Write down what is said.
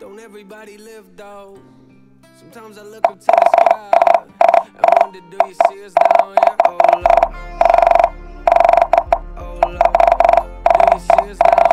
Don't everybody live though? Sometimes I look up to the sky and wonder, do you see us down here? Oh Lord, oh Lord, do you see us down